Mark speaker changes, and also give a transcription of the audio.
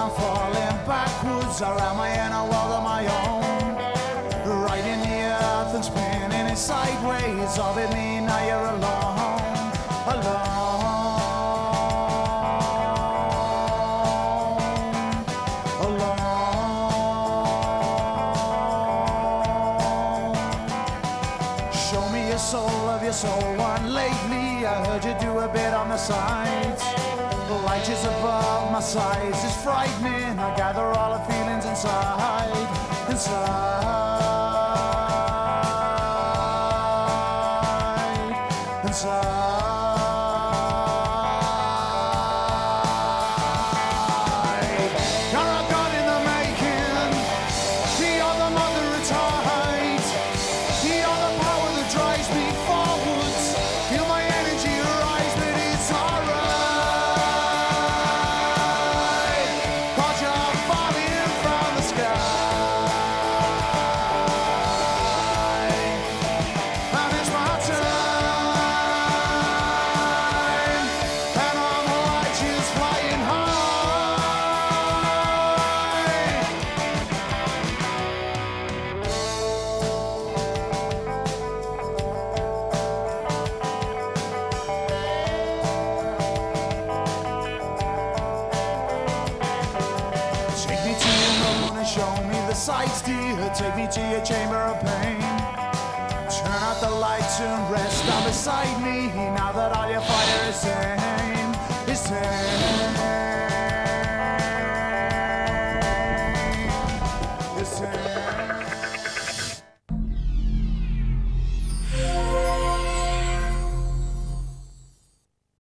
Speaker 1: I'm falling backwards around my inner world of my own. In the earth and spinning it sideways. All it mean now you're alone, alone, alone. Show me your soul of your soul one lately. I heard you do a bit on the sides. The light is above my sides is frightening. I gather all the feelings inside, inside, show me the sights, dear. Take me to your chamber of pain. Turn out the lights and rest down beside me. Now that all your fire is tame, is tame,